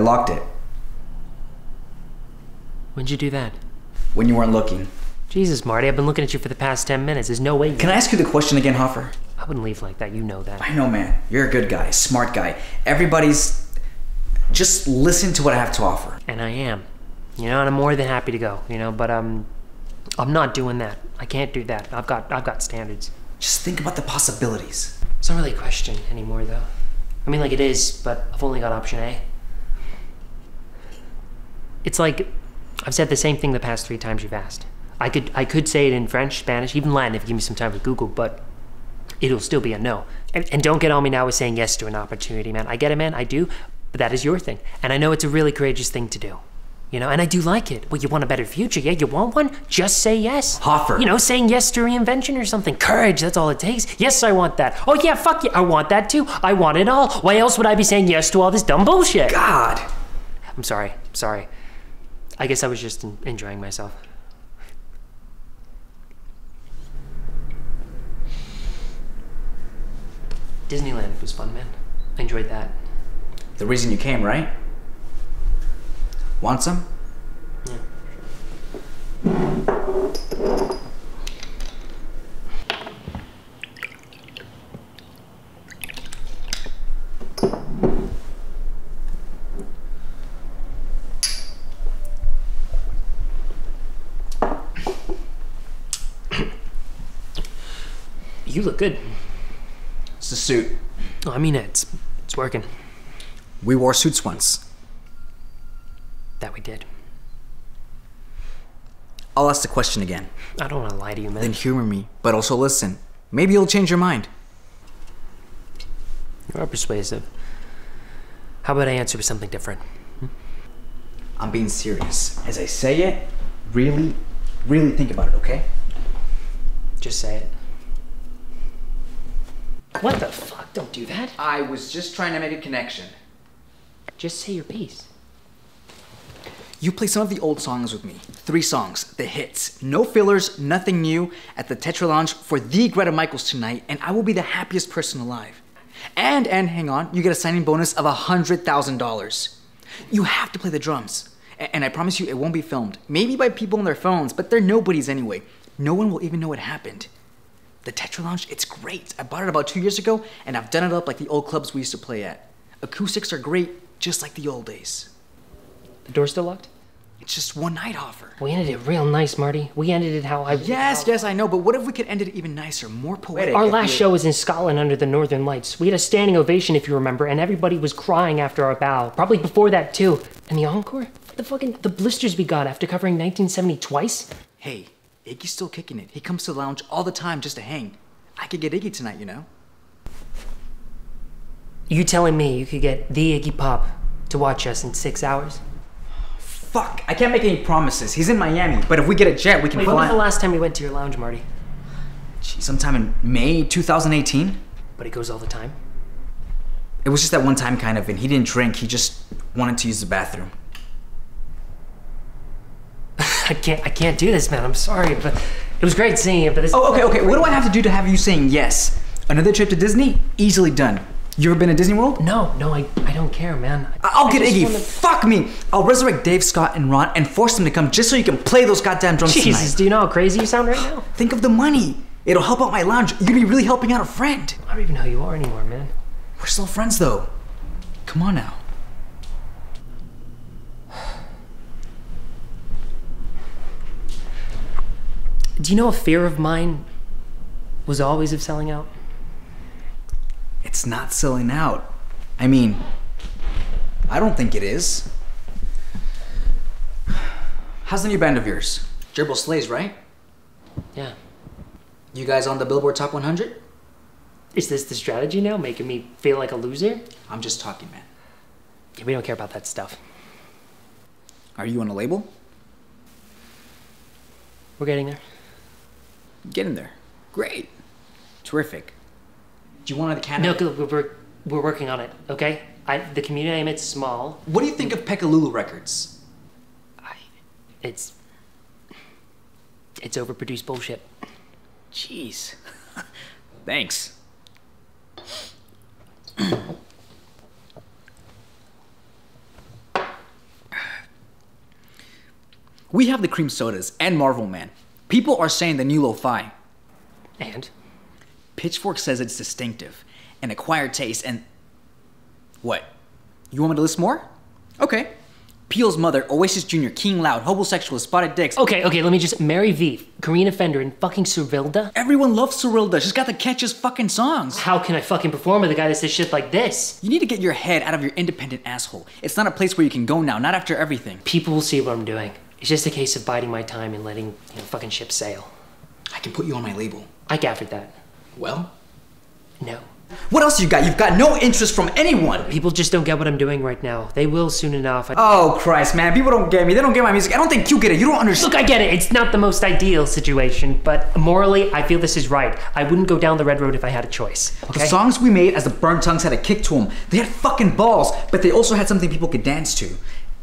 I locked it When'd you do that? when you weren't looking. Jesus, Marty, I've been looking at you for the past 10 minutes. There's no way you. Can I ask you the question again, Hoffer? I wouldn't leave like that. You know that. I know, man. You're a good guy, smart guy. Everybody's. Just listen to what I have to offer. And I am. You know, and I'm more than happy to go, you know, but um I'm not doing that. I can't do that. I've got I've got standards. Just think about the possibilities. It's not really a question anymore though. I mean like it is, but I've only got option A. It's like I've said the same thing the past three times you've asked. I could I could say it in French, Spanish, even Latin if you give me some time with Google, but it'll still be a no. And, and don't get on me now with saying yes to an opportunity, man. I get it, man. I do, but that is your thing, and I know it's a really courageous thing to do. You know, and I do like it. Well, you want a better future, yeah? You want one? Just say yes. Hoffer. You know, saying yes to reinvention or something. Courage, that's all it takes. Yes, I want that. Oh, yeah, fuck yeah, I want that too. I want it all. Why else would I be saying yes to all this dumb bullshit? God! I'm sorry, sorry. I guess I was just enjoying myself. Disneyland was fun, man. I enjoyed that. The reason you came, right? Want some? You look good. It's the suit. Oh, I mean it. It's, it's working. We wore suits once. That we did. I'll ask the question again. I don't want to lie to you, man. Then humor me, but also listen. Maybe you'll change your mind. You are persuasive. How about I answer with something different? I'm being serious. As I say it, really, really think about it, okay? Just say it. What the fuck? Don't do that. I was just trying to make a connection. Just say your piece. You play some of the old songs with me. Three songs, the hits. No fillers, nothing new, at the Tetra Lounge for the Greta Michaels tonight, and I will be the happiest person alive. And, and hang on, you get a signing bonus of $100,000. You have to play the drums. A- And I promise you, it won't be filmed. Maybe by people on their phones, but they're nobodies anyway. No one will even know it happened. The Tetra Lounge, it's great. I bought it about two years ago, and I've done it up like the old clubs we used to play at. Acoustics are great, just like the old days. The door's still locked? It's just one night offer. We ended it real nice, Marty. We ended it how I. Yes, yes, I know, but what if we could end it even nicer, more poetic? Our last we- show was in Scotland under the Northern Lights. We had a standing ovation, if you remember, and everybody was crying after our bow. Probably before that too. And the encore? The fucking the blisters we got after covering 1970 twice. Hey, Iggy's still kicking it. He comes to the lounge all the time just to hang. I could get Iggy tonight, you know? You telling me you could get the Iggy Pop to watch us in six hours? Fuck, I can't make any promises. He's in Miami, but if we get a jet, we can Wait, when fly. was the last time we went to your lounge, Marty? Gee, sometime in May 2018. But he goes all the time. It was just that one time, kind of, and he didn't drink. He just wanted to use the bathroom. I can't. I can't do this, man. I'm sorry, but it was great seeing you. But this. Oh, okay, okay. What do I have to do to have you saying yes? Another trip to Disney? Easily done. You ever been to Disney World? No, no, I, I don't care, man. I'll I get Iggy. wanna- Fuck me. I'll resurrect Dave, Scott, and Ron and force them to come just so you can play those goddamn drums Jesus, tonight. do you know how crazy you sound right now? Think of the money. It'll help out my lounge. You'd be really helping out a friend. I don't even know who you are anymore, man. We're still friends though. Come on now. Do you know a fear of mine was always of selling out? It's not selling out. I mean, I don't think it is. How's the new band of yours? Gerbil Slays, right? Yeah. You guys on the Billboard Top 100? Is this the strategy now, making me feel like a loser? I'm just talking, man. Yeah, we don't care about that stuff. Are you on a label? We're getting there. Get in there. Great. Terrific. Do you want to can? No, we're, we're working on it, okay? I, the community I admit's small. What do you think of Pekalulu Records? I, it's. It's overproduced bullshit. Jeez. Thanks. we have the cream sodas and Marvel Man. People are saying the new lo-fi. And? Pitchfork says it's distinctive, an acquired taste, and. What? You want me to list more? Okay. Peel's mother, Oasis Jr., King Loud, homosexual, spotted dicks. Okay, okay, let me just. Mary V, Karina Fender, and fucking Servilda? Everyone loves Cyrilda. She's got the catchiest fucking songs. How can I fucking perform with a guy that says shit like this? You need to get your head out of your independent asshole. It's not a place where you can go now, not after everything. People will see what I'm doing. It's just a case of biding my time and letting, you know, fucking ship sail. I can put you on my label. I gathered that. Well? No. What else you got? You've got no interest from anyone. People just don't get what I'm doing right now. They will soon enough. I- Oh Christ, man! People don't get me. They don't get my music. I don't think you get it. You don't understand. Look, I get it. It's not the most ideal situation, but morally, I feel this is right. I wouldn't go down the red road if I had a choice. The songs we made as the Burnt Tongues had a kick to them. They had fucking balls, but they also had something people could dance to.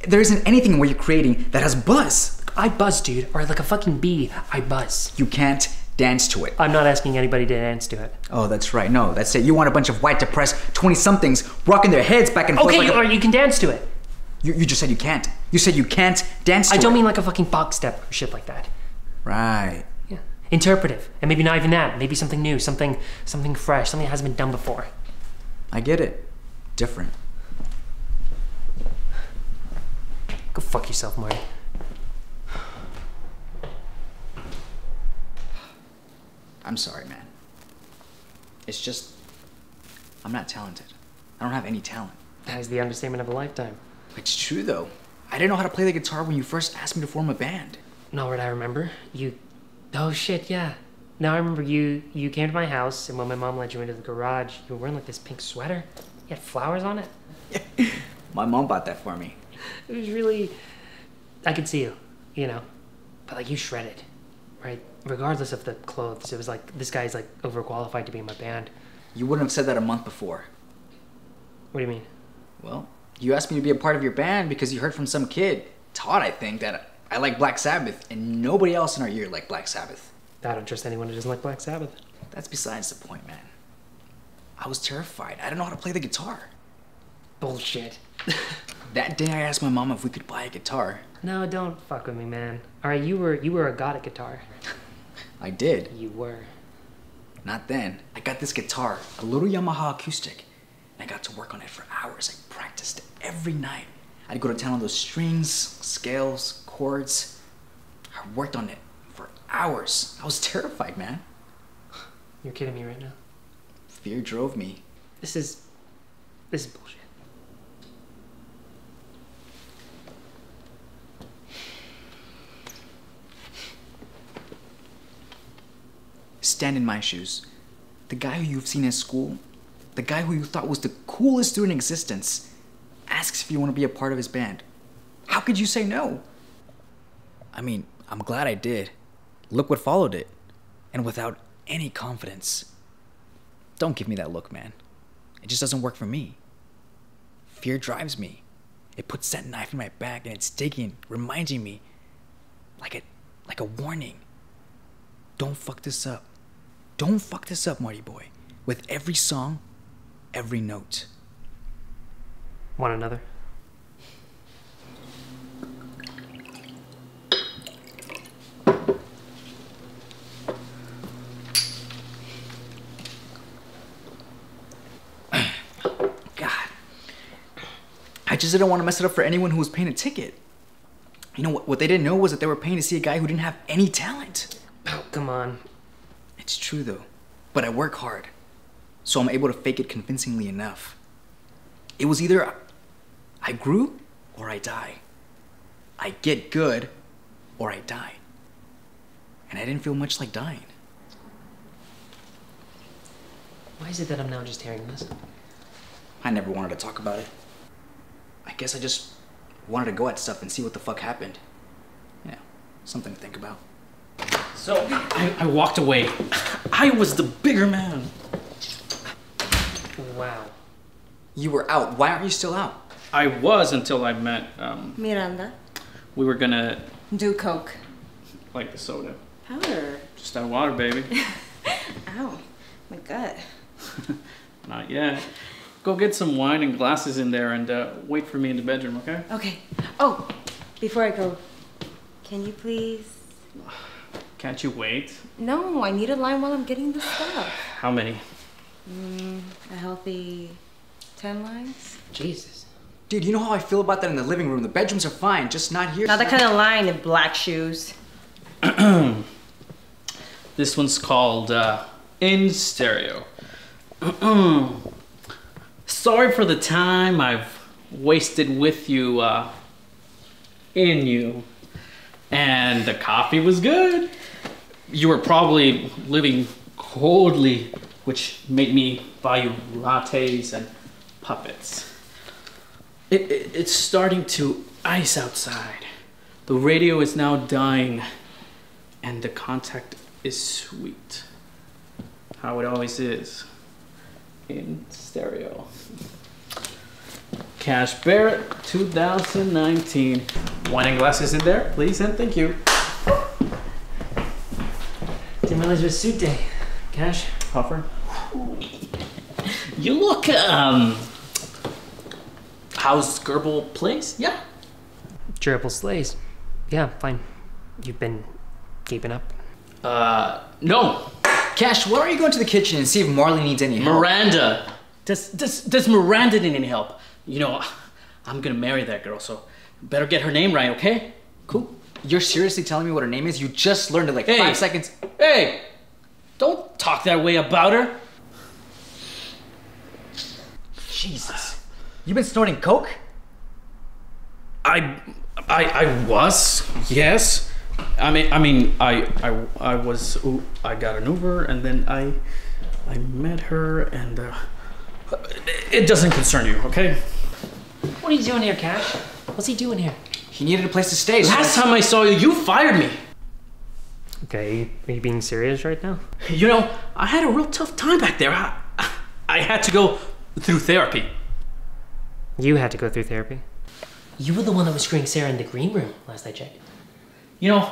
There isn't anything in what you're creating that has buzz. I buzz, dude, or like a fucking bee. I buzz. You can't dance to it. I'm not asking anybody to dance to it. Oh, that's right. No, that's it. You want a bunch of white, depressed 20 somethings rocking their heads back and forth. Okay, like a- or you can dance to it. you, you just said you can't. You said you can't dance to I don't it. mean like a fucking box step or shit like that. Right. Yeah. Interpretive, and maybe not even that. Maybe something new, something, something fresh, something that hasn't been done before. I get it. Different. Go fuck yourself, Marty. I'm sorry, man. It's just. I'm not talented. I don't have any talent. That is the understatement of a lifetime. It's true, though. I didn't know how to play the guitar when you first asked me to form a band. No, what I remember, you. Oh shit, yeah. Now I remember you. You came to my house, and when my mom led you into the garage, you were wearing like this pink sweater. You had flowers on it. My mom bought that for me. It was really. I could see you, you know, but like you shredded, right? Regardless of the clothes, it was like this guy's like overqualified to be in my band. You wouldn't have said that a month before. What do you mean? Well, you asked me to be a part of your band because you heard from some kid, Todd, I think, that I like Black Sabbath, and nobody else in our year liked Black Sabbath. I don't trust anyone who doesn't like Black Sabbath. That's besides the point, man. I was terrified. I didn't know how to play the guitar. Bullshit. That day I asked my mom if we could buy a guitar. No, don't fuck with me, man. All right, you were you were a god at guitar. I did. You were. Not then. I got this guitar, a little Yamaha acoustic, and I got to work on it for hours. I practiced every night. I'd go to town on those strings, scales, chords. I worked on it for hours. I was terrified, man. You're kidding me right now. Fear drove me. This is this is bullshit. Stand in my shoes. The guy who you've seen at school, the guy who you thought was the coolest dude in existence, asks if you want to be a part of his band. How could you say no? I mean, I'm glad I did. Look what followed it. And without any confidence. Don't give me that look, man. It just doesn't work for me. Fear drives me. It puts that knife in my back and it's digging, reminding me like a like a warning. Don't fuck this up. Don't fuck this up, Marty boy. With every song, every note. Want another? God. I just didn't want to mess it up for anyone who was paying a ticket. You know what, what they didn't know was that they were paying to see a guy who didn't have any talent. Oh, come on. It's true though. But I work hard. So I'm able to fake it convincingly enough. It was either I grew or I die. I get good or I die. And I didn't feel much like dying. Why is it that I'm now just hearing this? I never wanted to talk about it. I guess I just wanted to go at stuff and see what the fuck happened. You know, something to think about. So I, I walked away. I was the bigger man. Wow. You were out. Why aren't you still out? I was until I met. Um, Miranda, we were gonna do coke. like the soda. Powder. Just that water, baby. Ow, my gut. Not yet. Go get some wine and glasses in there and uh, wait for me in the bedroom, okay? Okay. Oh, before I go, Can you please? Can't you wait? No, I need a line while I'm getting the stuff. How many? A healthy 10 lines? Jesus. Dude, you know how I feel about that in the living room. The bedrooms are fine, just not here. Not that kind of line in black shoes. This one's called uh, In Stereo. Sorry for the time I've wasted with you, uh, in you. And the coffee was good. You were probably living coldly, which made me buy you lattes and puppets. It, it, it's starting to ice outside. The radio is now dying, and the contact is sweet. How it always is. In stereo. Cash Barrett 2019. Wine and glasses in there, please, and thank you. Didn't realize suit day. Cash? Puffer. You look, um. How's Gerbil Place? Yeah. Gerbil Slays. Yeah, fine. You've been keeping up. Uh, no. Cash, why don't you go into the kitchen and see if Marley needs any help? Miranda. Does, does, does Miranda need any help? You know, I'm gonna marry that girl, so better get her name right, okay? Cool. You're seriously telling me what her name is? You just learned it like Hey. five seconds. Hey, don't talk that way about her. Jesus. You've been snorting coke? I, I, I was, yes. I mean, I mean, I, I, I was, ooh, I got an Uber, and then I, I met her, and uh, it doesn't concern you, okay? What are you doing here, Cash? What's he doing here? He needed a place to stay. so Last time I saw you, you fired me. Okay, are you being serious right now? You know, I had a real tough time back there. I, I had to go through therapy. You had to go through therapy. You were the one that was screwing Sarah in the green room last I checked. You know,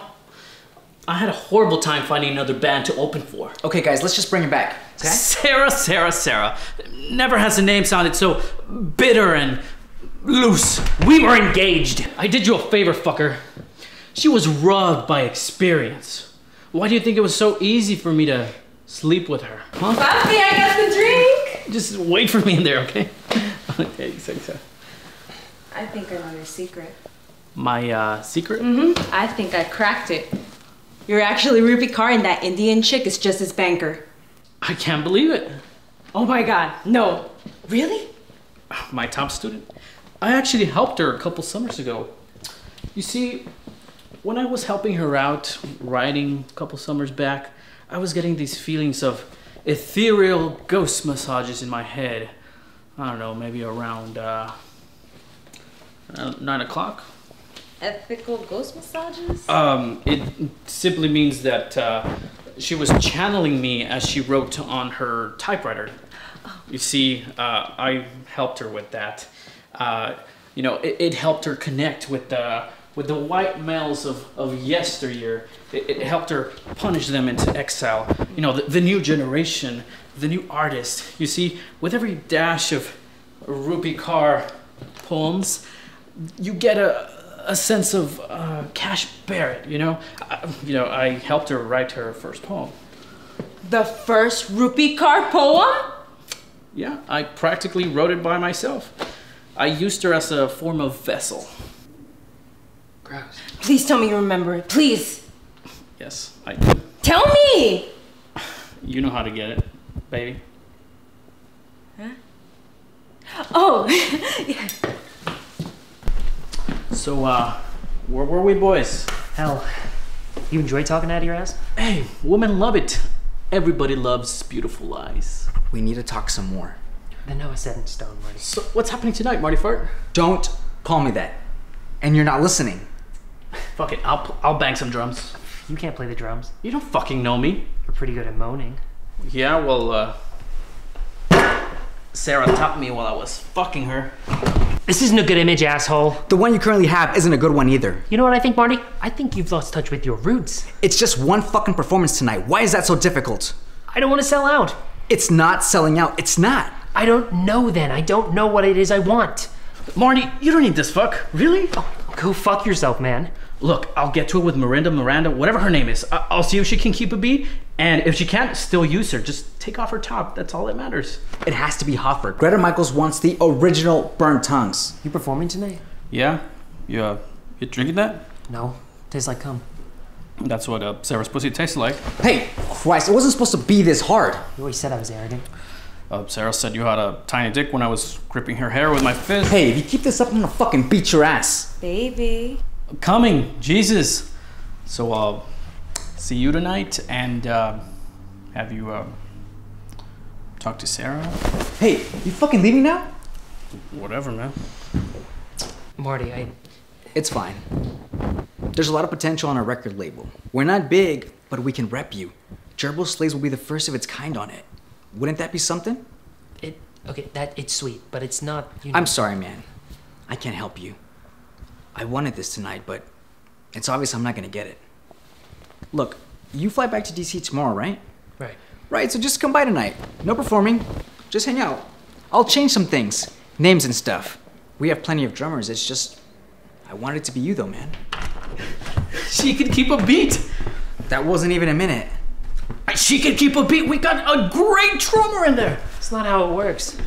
I had a horrible time finding another band to open for. Okay, guys, let's just bring him back. Okay? Sarah, Sarah, Sarah. Never has a name sounded so bitter and loose. We were engaged! I did you a favor, fucker. She was rubbed by experience. Why do you think it was so easy for me to sleep with her? Huh? Papi, I got the drink! Just wait for me in there, okay? okay, so, so. I think I know your secret. My uh, secret? Mhm. I think I cracked it. You're actually Rupi Kaur and that Indian chick is just his banker. I can't believe it. Oh my god, no. Really? my top student. I actually helped her a couple summers ago. You see, when I was helping her out writing a couple summers back, I was getting these feelings of ethereal ghost massages in my head. I don't know, maybe around uh, uh, nine o'clock. Ethical ghost massages? Um, it simply means that uh, she was channeling me as she wrote on her typewriter. You see, uh, I helped her with that. Uh, you know, it, it helped her connect with the with the white males of, of yesteryear. It, it helped her punish them into exile. You know, the, the new generation, the new artist. You see, with every dash of Rupi Kaur poems, you get a, a sense of uh, Cash Barrett. You know, I, you know, I helped her write her first poem. The first Rupi Kaur poem? Yeah, I practically wrote it by myself. I used her as a form of vessel. Gross. Please tell me you remember it. Please. Yes, I do. Tell me! You know how to get it, baby. Huh? Oh, yeah. So, uh, where were we, boys? Hell, you enjoy talking out of your ass? Hey, women love it. Everybody loves beautiful eyes. We need to talk some more. Then no, I set in stone, Marty. So, what's happening tonight, Marty Fart? Don't call me that. And you're not listening. Fuck it, I'll I'll bang some drums. You can't play the drums. You don't fucking know me. You're pretty good at moaning. Yeah, well, uh, Sarah taught me while I was fucking her. This isn't a good image, asshole. The one you currently have isn't a good one either. You know what I think, Marty? I think you've lost touch with your roots. It's just one fucking performance tonight. Why is that so difficult? I don't want to sell out. It's not selling out. It's not. I don't know then. I don't know what it is I want. Marty, you don't need this fuck. Really? Go fuck yourself, man. Look, I'll get to it with Miranda, Miranda, whatever her name is. I- I'll see if she can keep a beat, and if she can't, still use her. Just take off her top. That's all that matters. It has to be Hoffer. Greta Michaels wants the original burnt tongues. You performing tonight? Yeah, you uh, you drinking that? No. Tastes like cum. That's what uh, Sarah's pussy tastes like. Hey, Christ, it wasn't supposed to be this hard. You always said I was arrogant. Uh, Sarah said you had a tiny dick when I was gripping her hair with my fist. Hey, if you keep this up, I'm gonna fucking beat your ass. Baby. Coming, Jesus. So uh, see you tonight, and uh, have you uh, talked to Sarah? Hey, you fucking leaving now? Whatever, man. Marty, I. It's fine. There's a lot of potential on our record label. We're not big, but we can rep you. Gerbil Slays will be the first of its kind on it. Wouldn't that be something? It. Okay, that. It's sweet, but it's not. You know, I'm sorry, man. I can't help you. I wanted this tonight, but it's obvious I'm not gonna get it. Look, you fly back to DC tomorrow, right? Right. Right, so just come by tonight. No performing. Just hang out. I'll change some things. Names and stuff. We have plenty of drummers. It's just. I wanted it to be you, though, man. She could keep a beat. That wasn't even a minute. She could keep a beat. We got a great drummer in there. It's not how it works.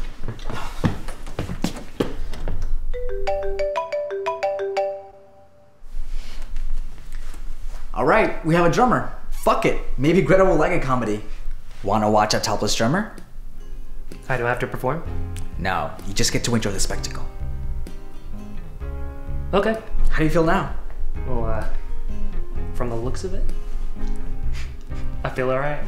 Right, we have a drummer. Fuck it. Maybe Greta will like a comedy. Wanna watch a topless drummer? I don't have to perform? No, you just get to enjoy the spectacle. Okay. How do you feel now? Well, uh. From the looks of it, I feel alright.